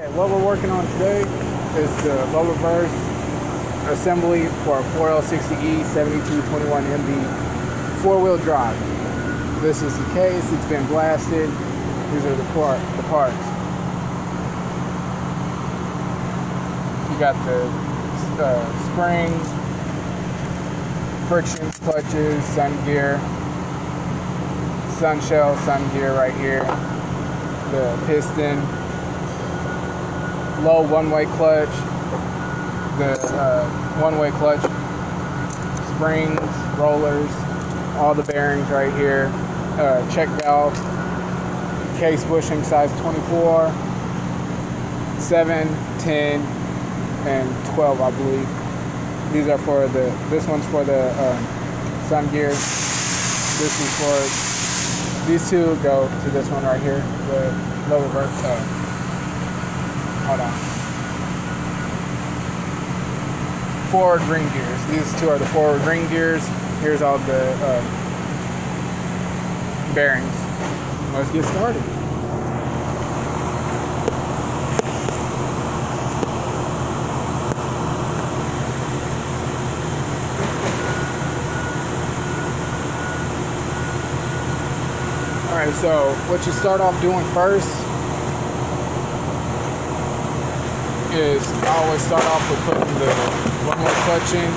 What we're working on today is the low reverse assembly for a 4L60E 7221MB four-wheel drive. This is the case, it's been blasted. These are the, part, the parts. You got the uh, springs, friction clutches, sun gear, sun shell, sun gear right here, the piston, low one-way clutch, the uh, one-way clutch, springs, rollers, all the bearings right here, uh, check valve, case bushing size 24, 7, 10, and 12, I believe. These are for the, this one's for the uh, sun gears. This is for, these two go to this one right here, the low reverse. Uh, hold on. Forward ring gears. These two are the forward ring gears. Here's all the uh, bearings. Let's get started. Alright, so what you start off doing first is I always start off with putting the one more clutch in.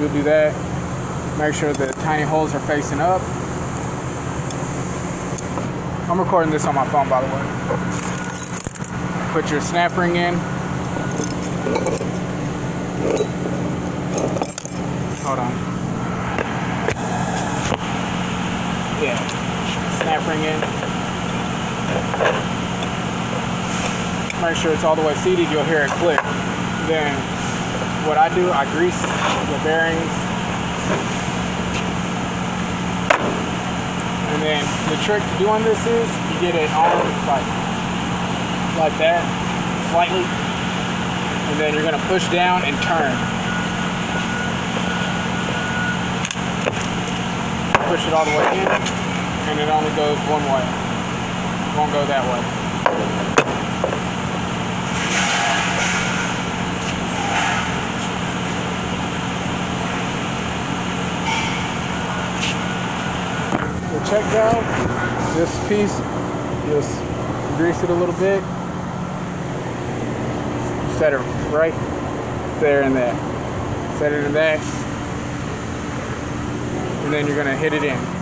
You'll do that. Make sure the tiny holes are facing up. I'm recording this on my phone by the way. Put your snap ring in. Hold on. Yeah. Snap ring in. Make sure it's all the way seated, you'll hear it click. Then what I do, I grease the bearings. And then the trick to doing this is you get it on like like that, slightly. And then you're gonna push down and turn. push it all the way in, and it only goes one way. It won't go that way. Check valve, this piece, just grease it a little bit. Set it right there and there. Set it in that and then you're gonna hit it in.